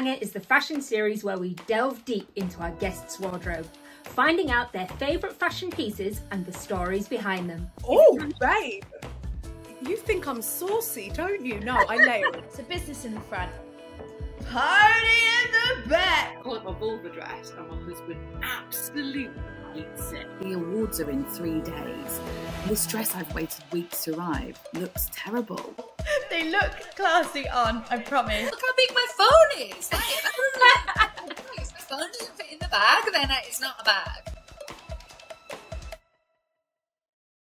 Hanger is the fashion series where we delve deep into our guests' wardrobe, finding out their favourite fashion pieces and the stories behind them. Oh, babe. You think I'm saucy, don't you? No, I know. It's a business in the front. Party in the back! I call it my vulva dress, and my husband absolutely hates it. The awards are in three days. This dress I've waited weeks to arrive looks terrible. They look classy on, I promise. Look how big my phone is. Doesn't fit in the bag, then it's not a bag.